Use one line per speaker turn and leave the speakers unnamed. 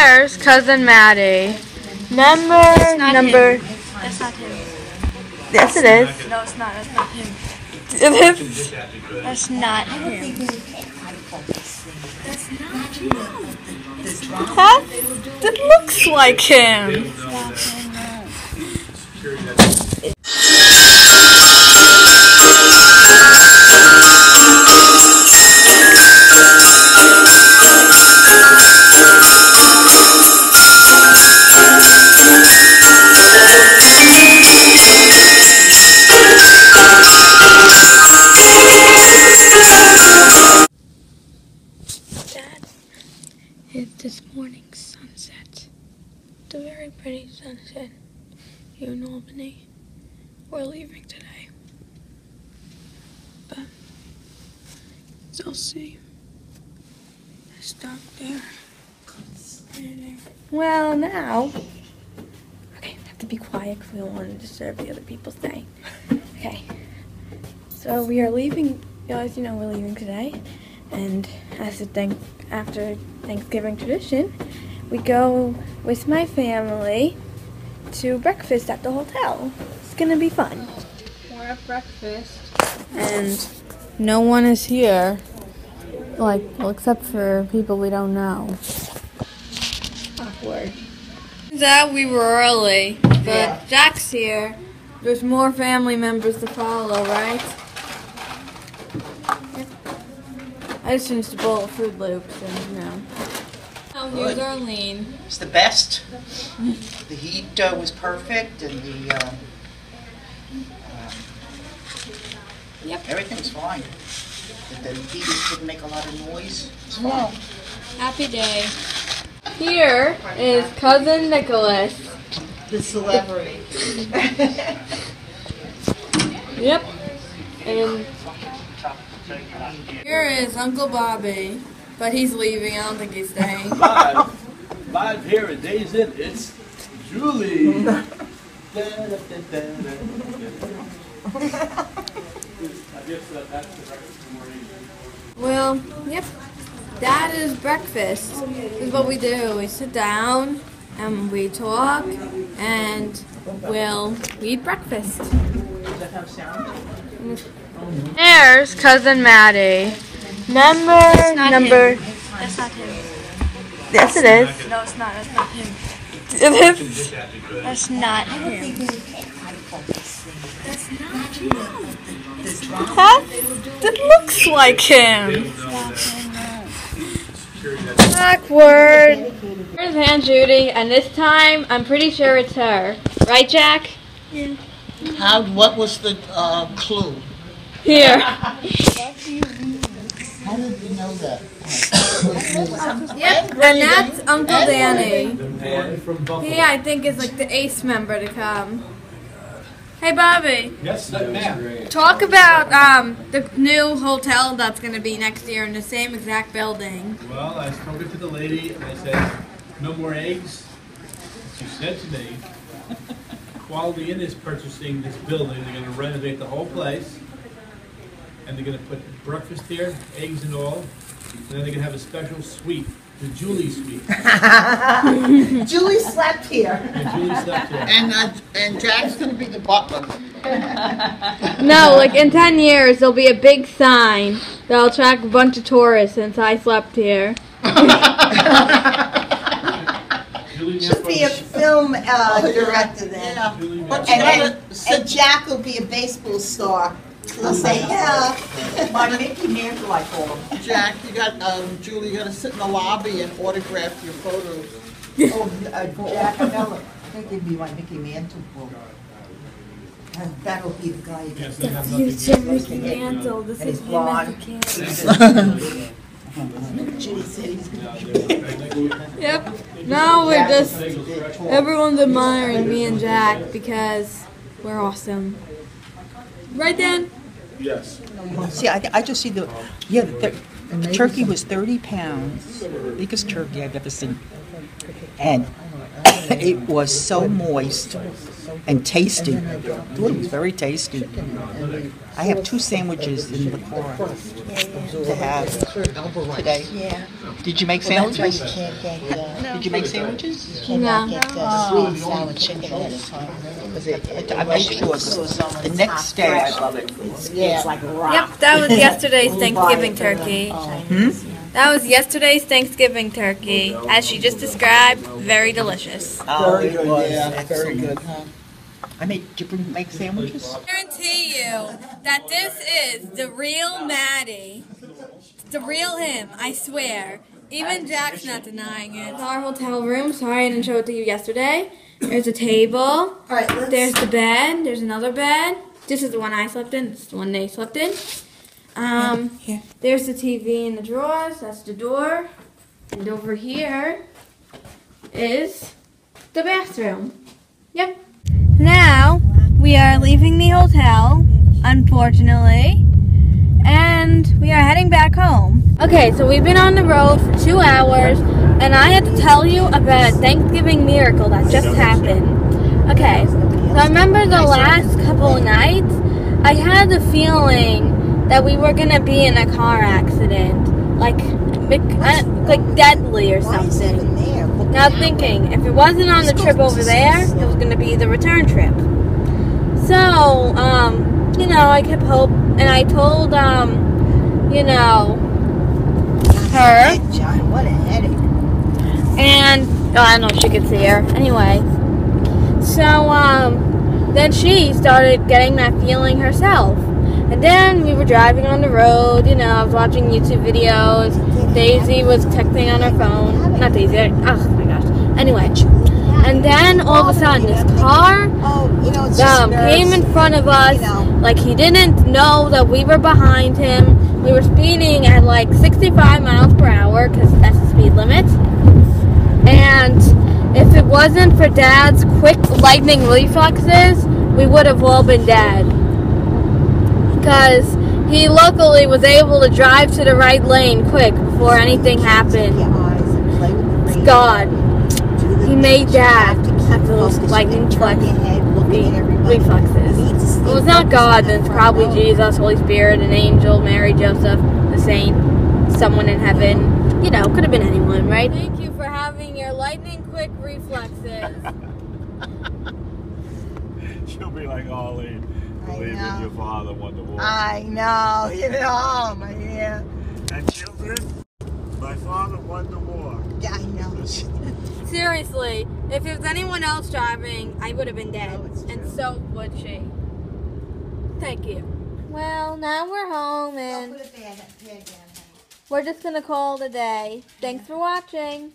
There's cousin Maddie. Number
not
number.
That's not him.
Yes, it is.
No, it's not. That's not him.
It is.
That's not him.
That, that looks like him. This sunset. It's a very pretty sunset here in Albany. We're leaving today. But you'll see. I stopped there. Well, now. Okay, I have to be quiet because we don't want to disturb the other people's day. Okay. So we are leaving, as you know, we're leaving today. And as a thank after Thanksgiving tradition, we go with my family to breakfast at the hotel. It's gonna be fun. We're at breakfast, and no one is here. Like, well, except for people we don't know. Awkward. That we were early, but Jack's here. There's more family members to follow, right? I just finished a bowl of Froot Loops, and you know. Oh, here's
Good.
Arlene.
It's the best. The heat uh, was perfect and the, um, um,
Yep.
everything's fine. The the heaters didn't make a lot of noise. It's fine.
Happy day. Here is cousin Nicholas.
The celebrity.
Yep. And here is Uncle Bobby, but he's leaving. I don't think he's staying.
Live, live here at Days Inn, it's Julie. I guess that- that's the breakfast in the morning.
Well, yep. That is breakfast. This is what we do. We sit down and we talk and we'll eat breakfast. Mm. There's cousin Maddie. Number
not
number.
That's not him.
Yes, it is.
No, it's not. That's not him.
It is.
That's not him.
That, that looks like him. Awkward. Here's Aunt Judy, and this time I'm pretty sure it's her. Right, Jack? Yeah.
How, what was the uh, clue?
Here.
How did you know that?
Yep, and that's Uncle Danny.
And from Buffalo.
He, I think, is like the ace member to come. Hey, Bobby.
Yes, ma'am.
Talk about um, the new hotel that's going to be next year in the same exact building.
Well, I spoke to the lady and I said, no more eggs. She said to me, Quality Inn is purchasing this building. They're gonna renovate the whole place. And they're gonna put breakfast here, eggs and all. And then they're gonna have a special suite, the Julie suite.
Julie slept here.
And Julie slept here.
And, uh, and Jack's gonna be the butler.
No, like in 10 years, there'll be a big sign that'll attract a bunch of tourists since I slept here.
Julie
Should be a film uh, director then.
Yeah.
Julie
But you
And,
gotta
and,
sit
and Jack will be a baseball star. He'll say, yeah.
My Mickey Mantle, I call him.
Jack, you got, um, Julie, you gotta sit in the lobby and autograph your photos.
Oh, uh, Jack, I know, I think it'd be my Mickey Mantle book. And that'll be the guy.
Yes, they have
You
nothing
Jim
here.
Mickey Mantle. This
And
is
he's
Jim
blonde.
Mickey Mantle.
Julie said he's gonna
they're-
Yep. Now we're just everyone's admiring me and Jack because we're awesome. Right, Dan?
Yes.
See, I, I just see the, yeah, the the turkey was thirty pounds, biggest turkey I've ever seen. And it was so moist and tasty. It was very tasty. I have two sandwiches in the car to have today.
Yeah.
Did you make
That's why you
sandwiches?
can't get the,
Did you make sandwiches?
you cannot get uh, the sweet and sour chicken ahead of time. 'Cause it- it-
I make sure the next day I love it.
Yeah, it's like rock.
Yep, that was yesterday's Thanksgiving turkey. Hmm? That was yesterday's Thanksgiving turkey. As she just described, very delicious.
Oh, very good, yeah, very good. Huh? I make, did you bring- make sandwiches?
I guarantee you that this is the real Maddie. The real him, I swear. Even Jack's not denying it. It's our hotel room. Sorry I didn't show it to you yesterday. There's a table.
All right, let's.
There's the bed. There's another bed. This is the one I slept in. This is the one they slept in. Um,
Here.
there's the TV in the drawers. That's the door. And over here is the bathroom. Yep. Now we are leaving the hotel, unfortunately, and we are heading back home. Okay, so we've been on the road for two hours, and I had to tell you about a Thanksgiving miracle that just happened. Okay, so I remember the last couple of nights, I had the feeling that we were gonna be in a car accident, like, uh, like deadly or
Why is it
something.
even there? Look
Now thinking, if it wasn't on the trip over there, it was going to be the return trip. So, um, you know, I kept hope, and I told, um, you know, her,
John, what a headache.
and oh, I don't know if she could see her. Anyway, so um, then she started getting that feeling herself, and then we were driving on the road. You know, I was watching YouTube videos. Daisy was texting on her phone. Not Daisy. Oh my gosh. Anyway, and then all of a sudden, this car
Oh, you know, it's just
um, came in front of us. Like he didn't know that we were behind him. We were speeding at like 65 miles per hour because that's the speed limit. And if it wasn't for Dad's quick lightning reflexes, we would have all been dead. Because he luckily was able to drive to the right lane quick before anything happened.
Your eyes and play with the
It's. God.
Do the
He made
that you have to keep
have those
focused. You
lightning
can turn
flex-
your head, looking
re-
at everybody.
reflexes.
You need to stay
Well, it's not God,
on
then it's probably. Jesus, Holy Spirit, an angel, Mary, Joseph, the saint, someone in heaven. You know, could have been anyone, right? Thank you for having your lightning quick reflexes.
She'll be like Ollie.
I
Believe in your father, Wonder Woman.
I know, you oh, know, my yeah.
and children, my father won the war.
Yeah, I know.
Seriously, if it was anyone else driving, I would have been dead.
No,
and so would she. Thank you. Well, now we're home and
put a bad head down, honey.
we're just gonna call it a day. Thanks for watching.